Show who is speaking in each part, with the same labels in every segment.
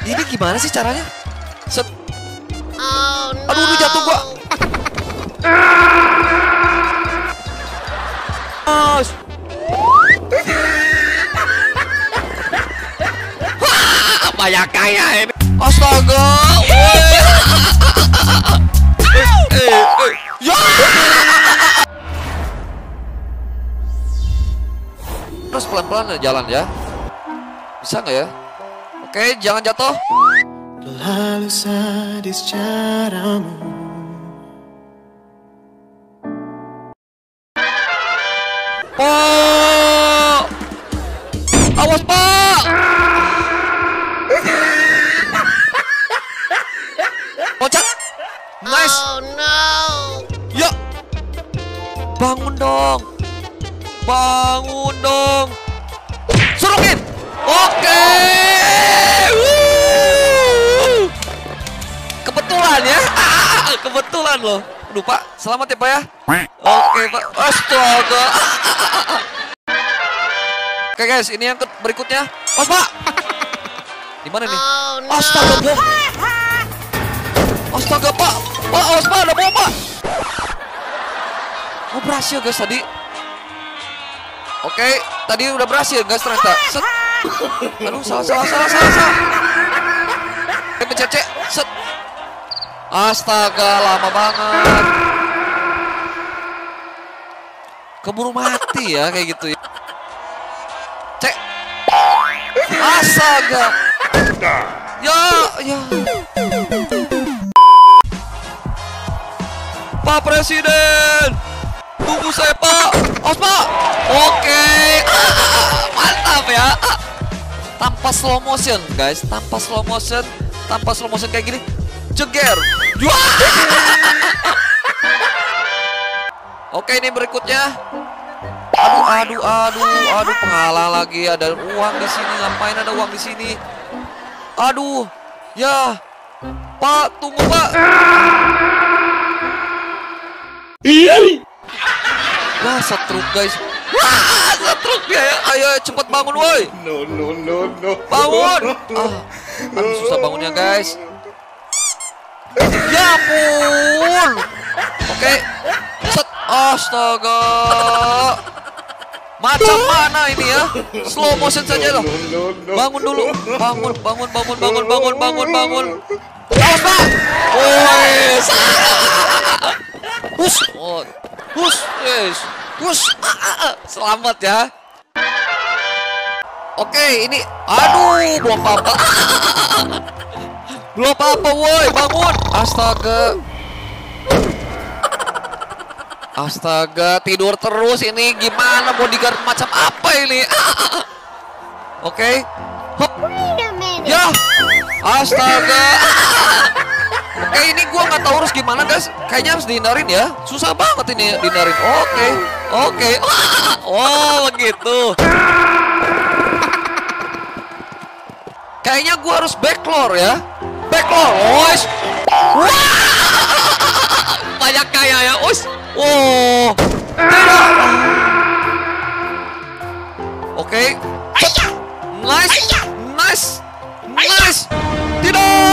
Speaker 1: Ini gimana sih caranya? Set. Aduh, udah jatuh gua. Wah, banyak kaya ini. Astaga. Woi. Eh, eh. Ya. Terus pelan-pelan jalan ya. Bisa nggak ya? Oke, jangan jatuh.
Speaker 2: Lalu sadis caramu
Speaker 1: Pak! Awas, Pak! Loncat! Nice!
Speaker 3: Oh no!
Speaker 1: Ya! Bangun dong! Bangun dong! Kebetulan loh! Aduh, Pak. Selamat ya, Pak ya. Oke, Pak. Astaga. Oke, guys. Ini yang berikutnya. Awas, Pak. Di mana nih?
Speaker 3: Oh no!
Speaker 1: Astaga, bom. Astaga, Pak. Pak, awas, Pak. Ada bom, Pak. Oh, berhasil, guys, tadi. Oke, tadi udah berhasil, guys, ternyata. Set. Aduh, salah, salah, salah, salah, salah. Oke, pencet C. Set. Astaga, lama banget. Keburu mati ya, kayak gitu ya. Cek. Astaga. Ya, ya. Pak Presiden. Tunggu saya, Pak. Awas, Pak. Oke. Ah, mantap ya. Ah. Tanpa slow motion, guys. Tanpa slow motion. Tanpa slow motion kayak gini. Jeger. Oke, ini berikutnya. Aduh, aduh, aduh, aduh, penghalang lagi. Ada uang di sini. Ngapain ada uang di sini? Aduh, ya. Pak, tunggu, Pak. Wah, setruk, guys. Wah, setruk dia ya. Ayo, cepet bangun, woi.
Speaker 2: No no no no
Speaker 1: Bangun. Ah, aduh, susah bangunnya, guys. Ampun. Oke. Set. Astaga. Macam mana ini ya? Slow motion saja loh. Bangun dulu. Bangun, bangun, bangun, bangun, bangun, bangun, bangun. Awas, Pak. Wes. Hus. Oh. Hus. Yes. Hus. Ah, ah, ah. Selamat ya. Oke, ini aduh, belum apa-apa. Belum apa-apa, woi, bangun. Astaga. Astaga, tidur terus ini gimana bodyguard macam apa ini? Oke. Hop. Ya. Astaga. Oke, ini gua nggak tahu harus gimana, guys. Kayaknya harus dihindarin ya. Susah banget ini dihindarin. Oke. Oke. Oh, begitu. Kayaknya gua harus backlore ya. Backlore. Wes. Wah! Banyak kaya ya, us. Oh. Tidak. Oke. Nice. Nice. Nice. Tidak.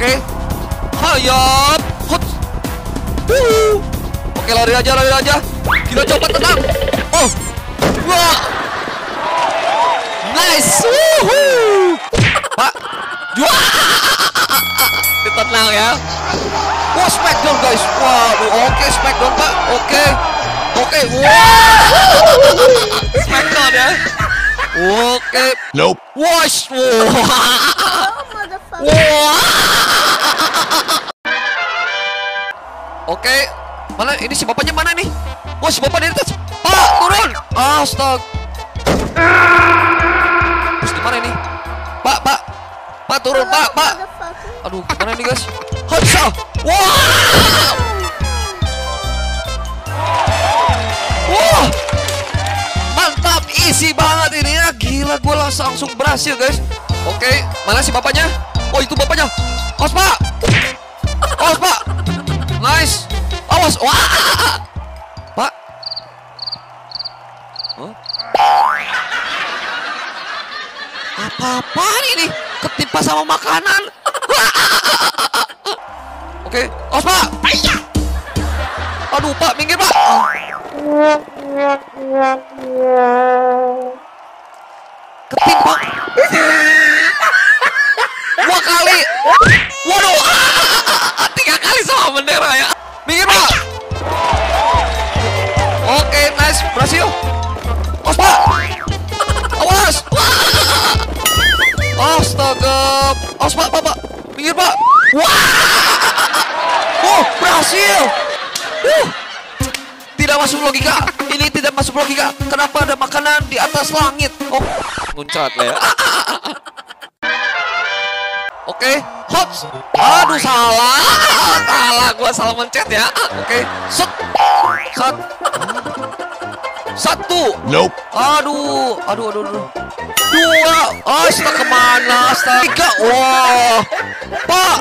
Speaker 1: Oke. Hayap. Hot. Oke, lari aja, lari aja. Kita coba tenang. Oh. Wah. Nice. Wuhu. Pak. Wah. Tenang ya. Wah, smackdown guys. Waduh, oke smackdown pak. Oke. Oke. Wah. smackdown ya. Oke.
Speaker 4: Nope.
Speaker 1: Wash. Wah. Oke. Mana ini si bapaknya mana nih? Wah, si bapak di atas. Pak, turun. Astaga. Terus gimana ini? Pak, Pak. Pak turun, Pak, Pak. Aduh, gimana ini, guys? Hatsa. Wah. Wah. Mantap. Easy banget ini ya. Gila, gue langsung berhasil guys. Oke, mana si bapaknya? Oh itu bapaknya. Awas pak. Awas pak. Nice. Awas. Wah. Pak. Huh? Apa-apaan ini? Ketimpa sama makanan. Oke, awas pak. Aduh pak, minggir pak. Ketimpa. Waduh. Tiga kali sama bendera ya. Minggir pak. Oke, nice. Berhasil. Awas. Awas. Astaga. Awas pak, pak, pak. Pak. Wah. Oh, berhasil. Uh. Tidak masuk logika. Ini tidak masuk logika. Kenapa ada makanan di atas langit? Oh, muncrat lah ya. Oke, hops. Aduh salah, salah. Gua salah mencet ya. Oke, set, sat, satu.
Speaker 2: Nope.
Speaker 1: Aduh, aduh, aduh, aduh. Dua. Astaga ke mana? Astaga. Tiga. Wah, pak.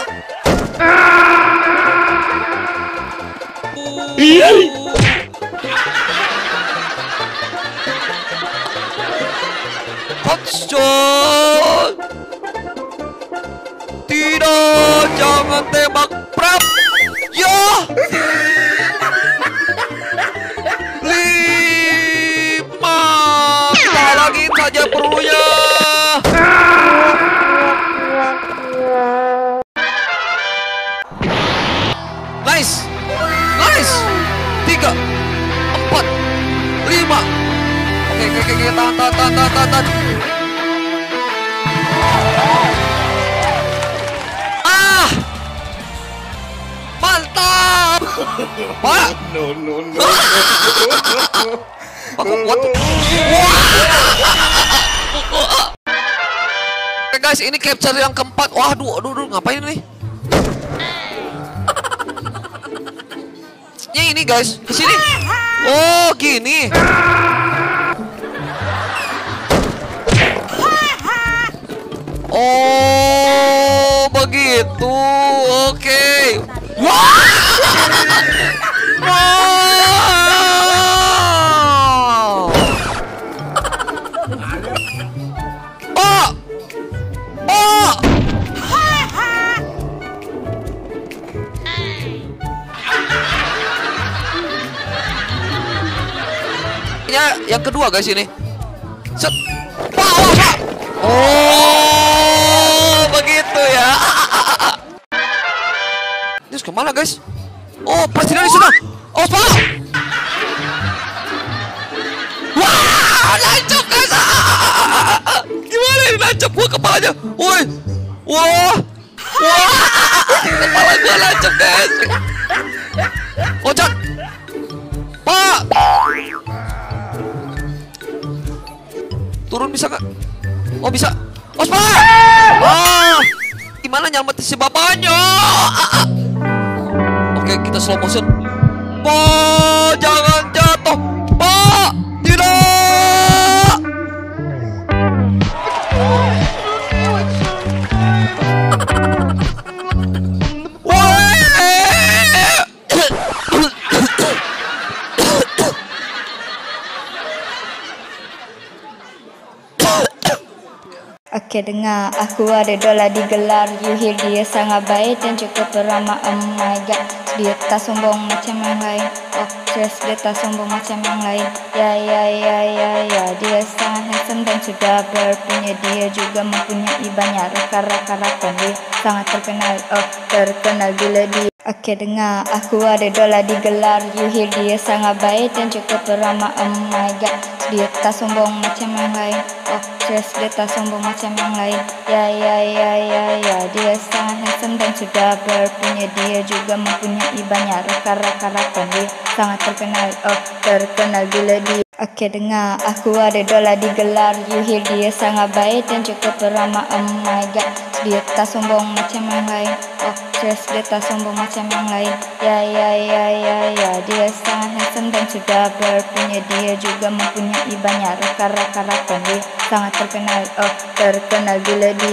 Speaker 1: Hotshot! Tidak, jangan tembak Prap! Ya! Lima! lagi saja perlunya! Nice! Nice! Tiga! Empat! Lima! Oke, oke, oke, oke, tahan, tahan, tahan, tahan, tahan, Pak!
Speaker 2: No, no, no.
Speaker 1: Wah! Oke guys, ini capture yang keempat. Waduh, aduh, aduh, ngapain nih? Ya ini guys, ke sini. Oh, gini. Oh, begitu. Oke. Wah! Wow! Oh! Oh! Ya, yang kedua guys ini. Set. Pak. Oh, begitu ya. Ke mana guys? Oh, presiden di sana. Oh, Pak. Wah, nancap guys. Gimana ini nancap gua kepalanya? Woi. Wah. Wah. Kepala gua nancap guys. Loncat. Pak. Turun bisa nggak? Oh bisa. Oh Pak. Ah. Gimana nyelamatin si bapaknya? Ah, ah. Oke kita slow motion. Pak, jangan jatuh. Pak,
Speaker 3: Oke dengar, aku ada dola digelar You hear dia sangat baik dan cukup ramah Oh my god, dia tak sombong macam yang lain. Oh just dia tak sombong macam yang lain. Ya ya ya ya ya. Dia sangat handsome dan sudah berpunya. Dia juga mempunyai banyak rakan-rakan Dia sangat terkenal, oh terkenal bila dia. Oke dengar, aku ada dola digelar You hear dia sangat baik dan cukup ramah Oh my god, dia tak sombong macam yang lain. Just dia tak sombong macam yang lain. Ya ya ya ya ya. Dia sangat handsome dan sudah berpunya Dia juga mempunyai banyak rakan-rakan. Dia sangat terkenal, oh terkenal bila dia Oke dengar. Aku ada dola digelar You hear dia sangat baik dan cukup ramah Oh my god. Dia tak sombong macam yang lain. Oh yes dia tak sombong macam yang lain. Ya ya ya ya ya. Dia sangat handsome dan sudah berpunya. Dia juga mempunyai banyak rekan-rekan Dia. Sangat terkenal. Oh terkenal bila dia